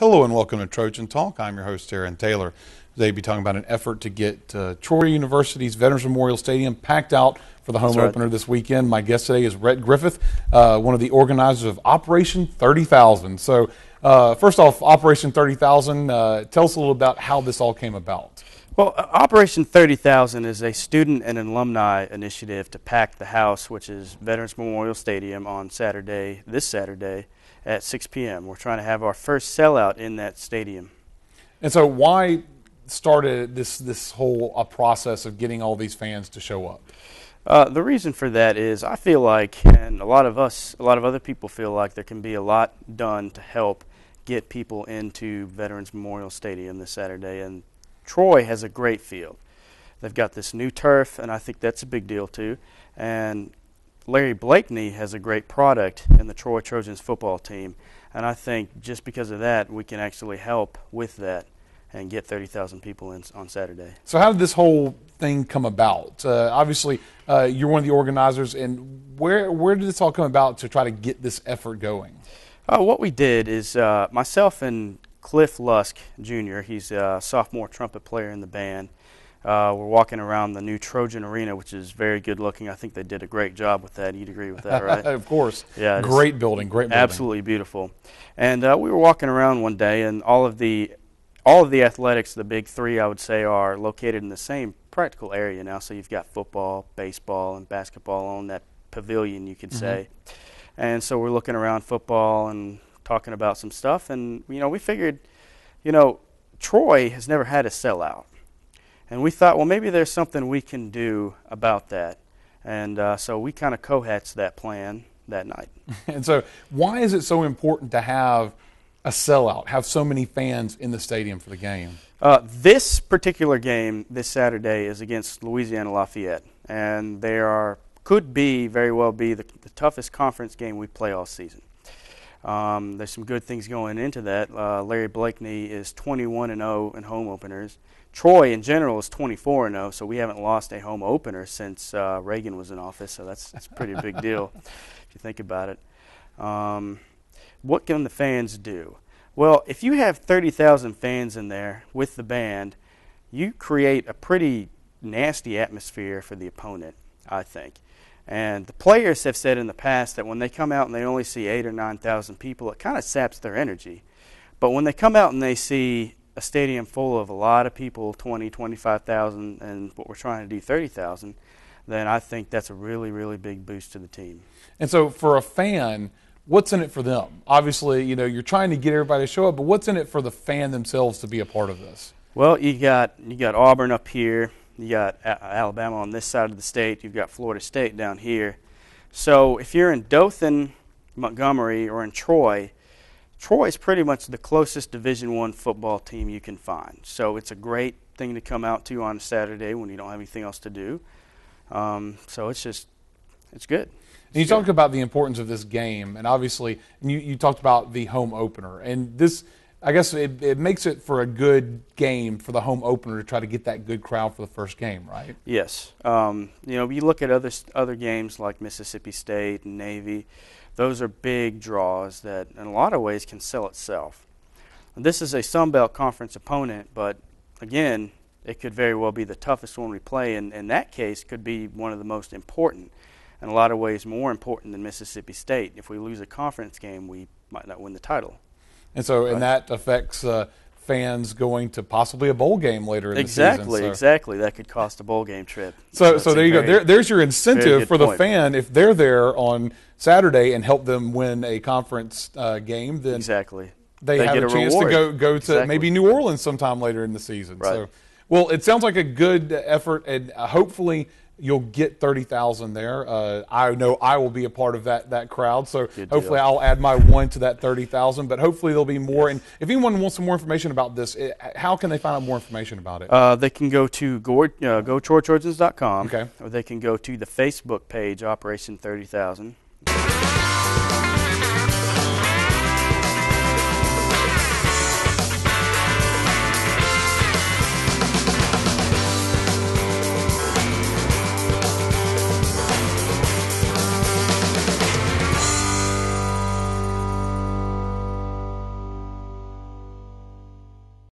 Hello and welcome to Trojan Talk. I'm your host, Aaron Taylor. Today, we'll be talking about an effort to get uh, Troy University's Veterans Memorial Stadium packed out for the home opener this weekend. My guest today is Rhett Griffith, uh, one of the organizers of Operation 30,000. So, uh, first off, Operation 30,000, uh, tell us a little about how this all came about. Well, uh, Operation 30,000 is a student and alumni initiative to pack the house, which is Veterans Memorial Stadium, on Saturday, this Saturday at 6 p.m. We're trying to have our first sellout in that stadium. And so, why started this this whole uh, process of getting all these fans to show up? Uh, the reason for that is I feel like, and a lot of us, a lot of other people feel like there can be a lot done to help get people into Veterans Memorial Stadium this Saturday. And Troy has a great field. They've got this new turf, and I think that's a big deal too. And Larry Blakeney has a great product in the Troy Trojans football team. And I think just because of that, we can actually help with that and get 30,000 people in on Saturday. So, how did this whole thing come about? Uh, obviously, uh, you're one of the organizers, and where where did this all come about to try to get this effort going? Uh, what we did is uh, myself and Cliff Lusk Jr. He's a sophomore trumpet player in the band. Uh, we're walking around the new Trojan Arena, which is very good looking. I think they did a great job with that. You'd agree with that, right? of course. Yeah. Great building. Great building. Absolutely beautiful. And uh, we were walking around one day, and all of the all of the athletics, the big three, I would say, are located in the same practical area now. So you've got football, baseball, and basketball on that pavilion, you could Mm-hmm. say. And so we're looking around football and talking about some stuff, and you know, we figured, you know, Troy has never had a sellout. And we thought, well, maybe there's something we can do about that. And uh, so we kind of co-hatched that plan that night. And so, why is it so important to have a sellout, have so many fans in the stadium for the game? Uh, this particular game this Saturday is against Louisiana Lafayette, and they are could be very well be the, the toughest conference game we play all season. Um, there's some good things going into that. Uh, Larry Blakeney is 21 and 0 in home openers. Troy in general is 24 and 0, so we haven't lost a home opener since uh, Reagan was in office. So that's that's a pretty big deal if you think about it. Um, what can the fans do? Well, if you have 30,000 fans in there with the band, you create a pretty nasty atmosphere for the opponent, I think. And the players have said in the past that when they come out and they only see eight or 9,000 people, it kind of saps their energy. But when they come out and they see a stadium full of a lot of people 20, 25,000, and what we're trying to do 30,000 then I think that's a really, really big boost to the team. And so, for a fan, what's in it for them? Obviously, you know, you're trying to get everybody to show up, but what's in it for the fan themselves to be a part of this? Well, you got you got Auburn up here, you got A- Alabama on this side of the state, you've got Florida State down here. So if you're in Dothan, Montgomery, or in Troy, Troy is pretty much the closest Division One football team you can find. So it's a great thing to come out to on a Saturday when you don't have anything else to do. Um, so it's just it's good. And you talked about the importance of this game, and obviously, you, you talked about the home opener. And this, I guess, it, it makes it for a good game for the home opener to try to get that good crowd for the first game, right? Yes. Um, you know, you look at other other games like Mississippi State and Navy; those are big draws that, in a lot of ways, can sell itself. This is a Sun Belt Conference opponent, but again, it could very well be the toughest one we play, and in that case, could be one of the most important. In a lot of ways, more important than Mississippi State. If we lose a conference game, we might not win the title. And so, and that affects uh, fans going to possibly a bowl game later in Exactly, the season. So- exactly. That could cost a bowl game trip. So, it's so there you go. There, there's your incentive for the point. fan. If they're there on Saturday and help them win a conference uh, game, then Exactly. they, They have get a a chance reward. to go go to Exactly. maybe New Orleans sometime later in the season. Right. So, well, it sounds like a good effort, and uh, hopefully you'll get thirty thousand there. Uh, I know I will be a part of that that crowd, so hopefully. I'll add my one to that thirty thousand. But hopefully there'll be more. And if anyone wants some more information about this, it, how can they find out more information about it? Uh, they can go to go, uh, gotroytrojans.com. Okay. Or they can go to the Facebook page, Operation 30,000.